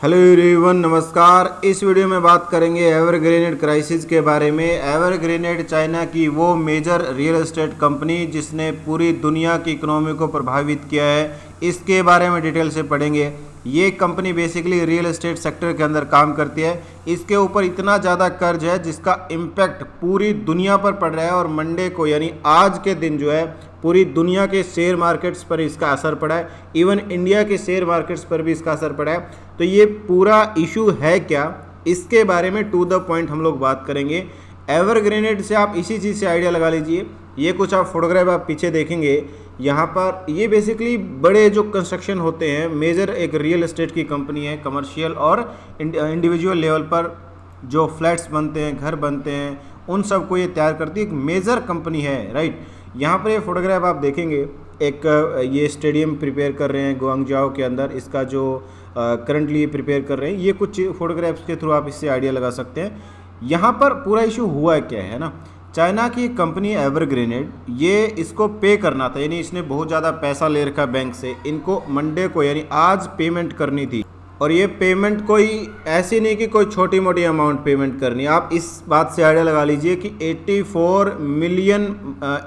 Hello everyone नमस्कार। इस video में बात करेंगे एवरग्रेनेड क्राइसिस के बारे में। एवरग्रेनेड चाइना की वो मेजर रियल एस्टेट कंपनी जिसने पूरी दुनिया की इकोनॉमी को प्रभावित किया है, इसके बारे में डिटेल से पढ़ेंगे। ये company basically real estate sector के अंदर काम करती है। इसके ऊपर इतना ज़्यादा कर्ज है जिसका इम्पैक्ट पूरी दुनिया पर पड़ रहा है और मंडे को, यानी आज के दिन जो है, पूरी दुनिया के शेयर मार्केट्स पर इसका असर पड़ा है। इवन इंडिया के शेयर मार्केट्स पर भी इसका असर पड़ा है। तो ये पूरा इशू है क्या? इसके बारे में टू द पॉइंट हम लोग बात करेंगे। एवरग्रेनेड से आप इसी चीज़ से आइडिया लगा लीजिए। ये कुछ आप फोटोग्राफ आप पीछे देखेंगे। यहाँ पर ये बेसिकली बड़े जो कंस्ट्रक्शन होते हैं मेजर एक रियल एस्टेट की कंपनी है कमर्शियल और इंडिविजुअल लेवल पर जो फ्लैट्स बनते हैं, घर बनते हैं, उन सबको ये तैयार करती है। एक मेजर कंपनी है राइट यहाँ पर ये फोटोग्राफ आप देखेंगे, एक, ये स्टेडियम प्रिपेयर कर रहे हैं गुआंगजाओ के अंदर, इसका जो करंटली प्रिपेयर कर रहे हैं, ये कुछ फोटोग्राफ्स के थ्रू आप इससे आइडिया लगा सकते हैं। यहाँ पर पूरा इशू हुआ क्या है ना? चाइना की कंपनी एवरग्रेनेड, ये इसको पे करना था, यानी इसने बहुत ज़्यादा पैसा ले रखा बैंक से। इनको मंडे को, यानी आज पेमेंट करनी थी। और ये पेमेंट कोई, ऐसी नहीं कि कोई छोटी मोटी अमाउंट पेमेंट करनी। आप इस बात से आइडिया लगा लीजिए कि 84 मिलियन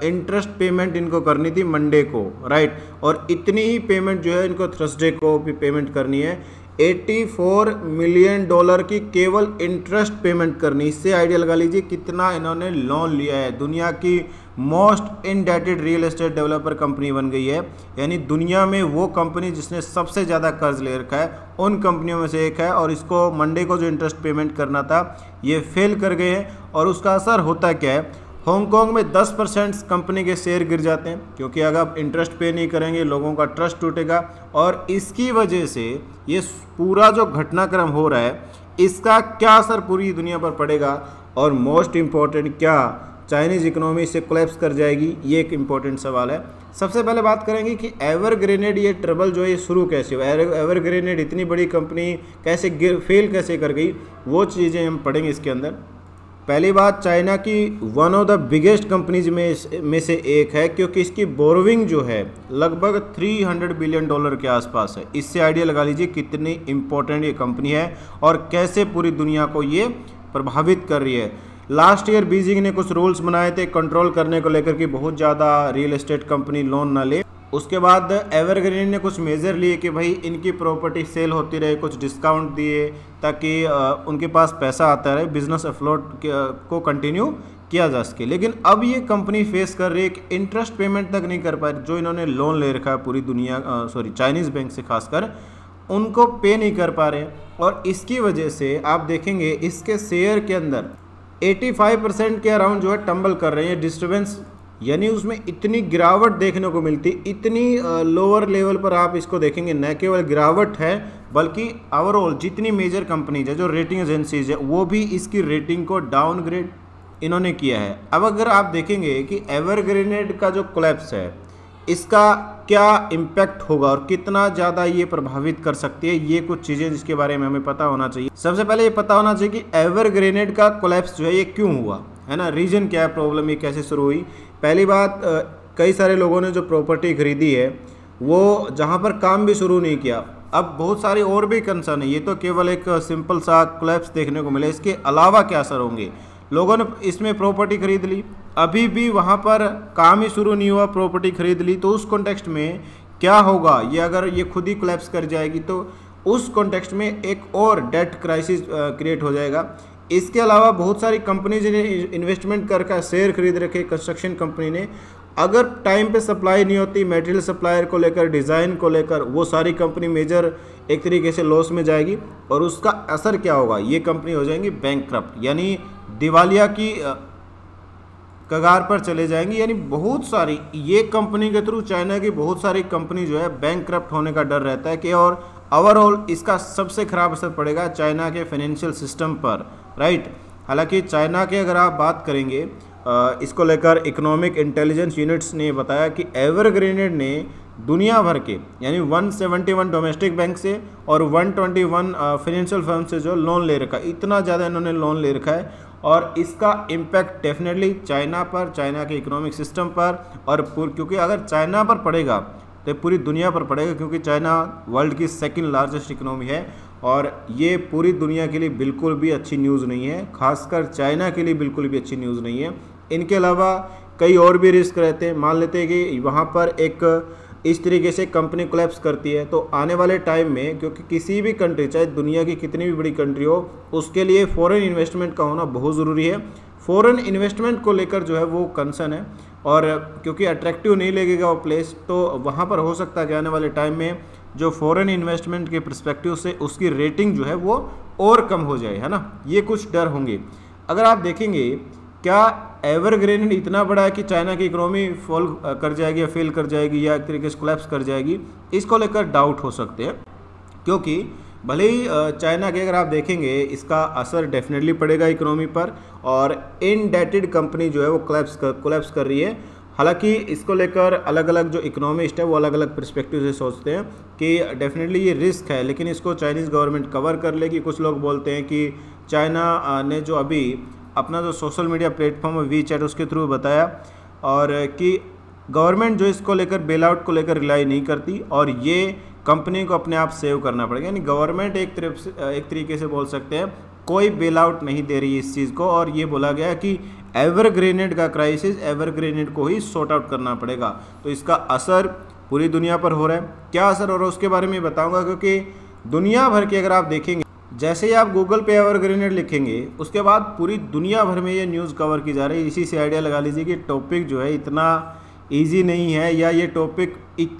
इंटरेस्ट पेमेंट इनको करनी थी मंडे को राइट और इतनी ही पेमेंट जो है, इनको थर्सडे को भी पेमेंट करनी है। 84 मिलियन डॉलर की केवल इंटरेस्ट पेमेंट करनी। इससे आइडिया लगा लीजिए कितना इन्होंने लोन लिया है। दुनिया की most indebted real estate developer company बन गई है। यानी दुनिया में वो कंपनी जिसने सबसे ज़्यादा कर्ज ले रखा है, उन कंपनियों में से एक है और इसको मंडे को जो इंटरेस्ट पेमेंट करना था, ये फेल कर गए हैं। और उसका असर होता क्या है? हांगकांग में 10 परसेंट कंपनी के शेयर गिर जाते हैं, क्योंकि अगर आप इंटरेस्ट पे नहीं करेंगे, लोगों का ट्रस्ट टूटेगा, और इसकी वजह से ये पूरा जो घटनाक्रम हो रहा है, इसका क्या असर पूरी दुनिया पर पड़ेगा, और मोस्ट इंपॉर्टेंट क्या चाइनीज़ इकोनॉमी से कोलेप्स कर जाएगी, ये एक इंपॉर्टेंट सवाल है। सबसे पहले बात करेंगे कि एवर ग्रेनेड ये ट्रबल जो है, ये शुरू कैसे हुआ? एवर ग्रेनेड इतनी बड़ी कंपनी कैसे फेल कैसे कर गई? वो चीज़ें हम पढ़ेंगे इसके अंदर। पहली बात, चाइना की one of the biggest companies में में से एक है, क्योंकि इसकी बोरोविंग जो है, लगभग 300 बिलियन डॉलर के आसपास है। इससे आइडिया लगा लीजिए कितनी इंपॉर्टेंट ये कंपनी है और कैसे पूरी दुनिया को ये प्रभावित कर रही है। लास्ट ईयर बीजिंग ने कुछ रूल्स बनाए थे कंट्रोल करने को लेकर कि बहुत ज़्यादा रियल एस्टेट कंपनी लोन ना ले। उसके बाद एवरग्रीन ने कुछ मेज़र लिए कि भाई इनकी प्रॉपर्टी सेल होती रहे, कुछ डिस्काउंट दिए ताकि उनके पास पैसा आता रहे बिज़नेस अफ्लोट को कंटिन्यू किया जा सके। लेकिन अब ये कंपनी फेस कर रही है कि इंटरेस्ट पेमेंट तक नहीं कर पा रही, जो इन्होंने लोन ले रखा है पूरी दुनिया सॉरी चाइनीज़ बैंक से खासकर, उनको पे नहीं कर पा रहे और इसकी वजह से आप देखेंगे, इसके शेयर के अंदर 85 परसेंट के अराउंड जो है टम्बल कर रहे हैं। डिस्टर्बेंस यानी उसमें इतनी गिरावट देखने को मिलती, इतनी लोअर लेवल पर आप इसको देखेंगे, न केवल गिरावट है, बल्कि ओवरऑल जितनी मेजर कंपनीज़ है, जो रेटिंग एजेंसीज है, वो भी इसकी रेटिंग को डाउनग्रेड इन्होंने किया है। अब अगर आप देखेंगे कि एवरग्रेनेड का जो कोलेप्स है, इसका क्या इम्पैक्ट होगा और कितना ज़्यादा ये प्रभावित कर सकती है, ये कुछ चीज़ें जिसके बारे में हमें पता होना चाहिए। सबसे पहले ये पता होना चाहिए कि एवरग्रेनेड का कोलेप्स जो है, ये क्यों हुआ? है ना? रीजन क्या है प्रॉब्लम ये कैसे शुरू हुई? पहली बात कई सारे लोगों ने जो प्रॉपर्टी खरीदी है, वो जहाँ पर काम भी शुरू नहीं किया। अब बहुत सारी और भी कंसर्न है। ये तो केवल एक सिंपल सा क्लैप्स देखने को मिले। इसके अलावा क्या असर होंगे? लोगों ने इसमें प्रॉपर्टी खरीद ली। अभी भी वहाँ पर काम ही शुरू नहीं हुआ प्रॉपर्टी खरीद ली। तो उस कॉन्टेक्स्ट में क्या होगा? ये अगर ये खुद ही क्लैप्स कर जाएगी तो उस कॉन्टेक्स्ट में एक और डेट क्राइसिस क्रिएट हो जाएगा। इसके अलावा बहुत सारी कंपनीज़ ने इन्वेस्टमेंट करके शेयर खरीद रखे कंस्ट्रक्शन कंपनी ने। अगर टाइम पे सप्लाई नहीं होती मटेरियल सप्लायर को लेकर डिज़ाइन को लेकर, वो सारी कंपनी मेजर एक तरीके से लॉस में जाएगी। और उसका असर क्या होगा? ये कंपनी हो जाएँगी बैंक यानी दिवालिया की कगार पर चले जाएँगी। यानी बहुत सारी, ये कंपनी के थ्रू चाइना की बहुत सारी कंपनी जो है बैंक होने का डर रहता है कि और ओवरऑल इसका सबसे खराब असर पड़ेगा चाइना के फाइनेंशियल सिस्टम पर राइट हालाँकि चाइना के अगर आप बात करेंगे इसको लेकर इकोनॉमिक इंटेलिजेंस यूनिट्स ने बताया कि एवरग्रेनेड ने दुनिया भर के, यानी 171 डोमेस्टिक बैंक से और 121 फाइनेंशियल फर्म से जो लोन ले रखा है, इतना ज़्यादा इन्होंने लोन ले रखा है और इसका इम्पैक्ट डेफिनेटली चाइना पर, चाइना के इकोनॉमिक सिस्टम पर और क्योंकि अगर चाइना पर पड़ेगा तो पूरी दुनिया पर पड़ेगा क्योंकि चाइना वर्ल्ड की सेकेंड लार्जेस्ट इकोनॉमी है और ये पूरी दुनिया के लिए बिल्कुल भी अच्छी न्यूज़ नहीं है, खासकर चाइना के लिए बिल्कुल भी अच्छी न्यूज़ नहीं है। इनके अलावा कई और भी रिस्क रहते हैं। मान लेते हैं कि वहाँ पर एक इस तरीके से कंपनी कोलेप्स करती है तो आने वाले टाइम में क्योंकि किसी भी कंट्री, चाहे दुनिया की कितनी भी बड़ी कंट्री हो, उसके लिए फॉरेन इन्वेस्टमेंट का होना बहुत ज़रूरी है। फॉरेन इन्वेस्टमेंट को लेकर जो है वो कंसर्न है। और क्योंकि अट्रैक्टिव नहीं लगेगा वो प्लेस तो वहाँ पर हो सकता है कि आने वाले टाइम में जो फॉरेन इन्वेस्टमेंट के प्रस्पेक्टिव से उसकी रेटिंग जो है वो और कम हो जाए, है ना? ये कुछ डर होंगे। अगर आप देखेंगे, क्या एवरग्रेन इतना बड़ा है कि चाइना की इकोनॉमी फॉल कर जाएगी या फेल कर जाएगी या एक तरीके से कोलैप्स कर जाएगी, इसको लेकर डाउट हो सकते हैं। क्योंकि भले ही चाइना के अगर आप देखेंगे, इसका असर डेफिनेटली पड़ेगा इकोनॉमी पर और इनडेटेड कंपनी जो है वो कोलैप्स कर कोलैप्स कर रही है। हालाँकि इसको लेकर अलग अलग जो इकोनॉमिस्ट है वो अलग अलग परस्पेक्टिव से सोचते हैं कि डेफिनेटली ये रिस्क है, लेकिन इसको चाइनीज़ गवर्नमेंट कवर कर लेगी। कुछ लोग बोलते हैं कि चाइना ने जो अभी अपना जो सोशल मीडिया प्लेटफॉर्म है वी चैट उसके थ्रू बताया और कि गवर्नमेंट जो इसको लेकर बेल आउट को लेकर रिलाई नहीं करती और ये कंपनी को अपने आप सेव करना पड़ेगा। यानी गवर्नमेंट एक तरफ़ से एक तरीके से बोल सकते हैं, कोई बेल आउट नहीं दे रही इस चीज़ को। और ये बोला गया कि एवरग्रेनेड का क्राइसिस एवरग्रेनेड को ही सॉर्ट आउट करना पड़ेगा। तो इसका असर पूरी दुनिया पर हो रहा है। क्या असर हो रहा है उसके बारे में बताऊँगा, क्योंकि दुनिया भर की अगर आप देखेंगे, जैसे ही आप गूगल पे एवरग्रेनेड लिखेंगे, उसके बाद पूरी दुनिया भर में ये न्यूज़ कवर की जा रही है। इसी से आइडिया लगा लीजिए कि टॉपिक जो है इतना ईजी नहीं है या ये टॉपिक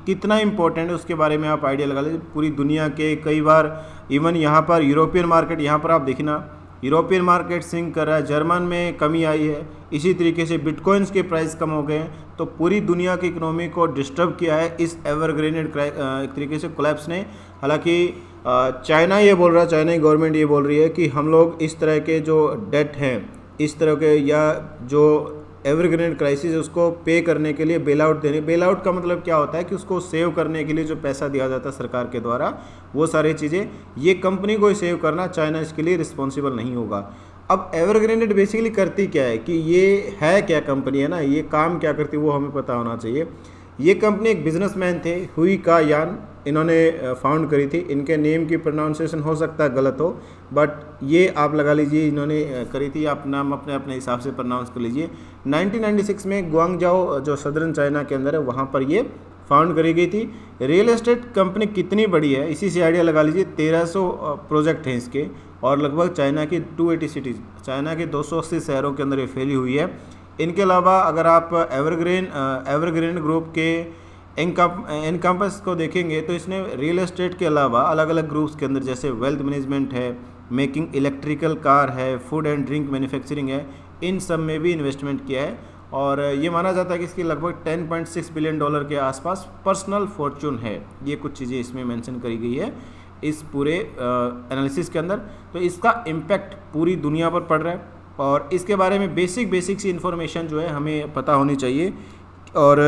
कितना इंपॉर्टेंट है उसके बारे में आप आइडिया लगा लीजिए। पूरी दुनिया के कई बार इवन यहाँ पर यूरोपियन मार्केट यहाँ पर आप देखना यूरोपियन मार्केट सिंक कर रहा है जर्मन में कमी आई है, इसी तरीके से बिटकॉइंस के प्राइस कम हो गए हैं तो पूरी दुनिया की इकोनॉमी को डिस्टर्ब किया है इस एवरग्रेनेड एक तरीके से कोलैप्स ने। हालाँकि चाइना ये बोल रहा है चाइना की गवर्नमेंट ये बोल रही है कि हम लोग इस तरह के जो डेट हैं, इस तरह के या जो एवरग्रेनेड क्राइसिस उसको पे करने के लिए बेल आउट देने बेल आउट का मतलब क्या होता है कि उसको सेव करने के लिए जो पैसा दिया जाता है सरकार के द्वारा, वो सारी चीज़ें, ये कंपनी को ही सेव करना चाइना इसके लिए रिस्पॉन्सिबल नहीं होगा। अब एवरग्रेनेड बेसिकली करती क्या है कि ये है क्या कंपनी है ना? ये काम क्या करती है, वो हमें पता होना चाहिए। ये कंपनी एक बिजनेसमैन थे, हुई का यान, इन्होंने फाउंड करी थी। इनके नेम की प्रोनाउंसिएशन हो सकता है गलत हो बट ये आप लगा लीजिए, इन्होंने करी थी। आप नाम अपने अपने हिसाब से प्रोनाउंस कर लीजिए। 1996 में गुआंगजाओ जो सदर्न चाइना के अंदर है, वहाँ पर ये फाउंड करी गई थी। रियल एस्टेट कंपनी कितनी बड़ी है, इसी से आइडिया लगा लीजिए 1300 प्रोजेक्ट हैं इसके, और लगभग चाइना की 280 सिटीज़ चाइना के 280 शहरों के अंदर ये फैली हुई है। इनके अलावा अगर आप एवरग्रीन एवरग्रीन ग्रुप के इनकम, इनकम्पस को देखेंगे तो इसने रियल एस्टेट के अलावा अलग अलग ग्रुप्स के अंदर, जैसे वेल्थ मैनेजमेंट है, मेकिंग इलेक्ट्रिकल कार है, फ़ूड एंड ड्रिंक मैन्युफैक्चरिंग है, इन सब में भी इन्वेस्टमेंट किया है। और ये माना जाता है कि इसकी लगभग 10.6 बिलियन डॉलर के आसपास पर्सनल फॉर्चून है। ये कुछ चीज़ें इसमें मेंशन करी गई है इस पूरे एनालिसिस के अंदर। तो इसका इम्पैक्ट पूरी दुनिया पर पड़ रहा है। और इसके बारे में बेसिक बेसिक सी इन्फॉर्मेशन जो है हमें पता होनी चाहिए। और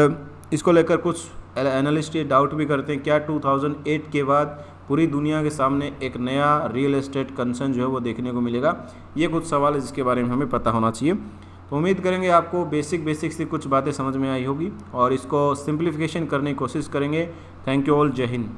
इसको लेकर कुछ एनालिस्ट ये डाउट भी करते हैं, क्या 2008 के बाद पूरी दुनिया के सामने एक नया रियल एस्टेट कंसर्न जो है वो देखने को मिलेगा? ये कुछ सवाल है जिसके बारे में हमें पता होना चाहिए। तो उम्मीद करेंगे आपको बेसिक बेसिक से कुछ बातें समझ में आई होगी और इसको सिंप्लीफिकेशन करने की कोशिश करेंगे। थैंक यू ऑल जय हिंद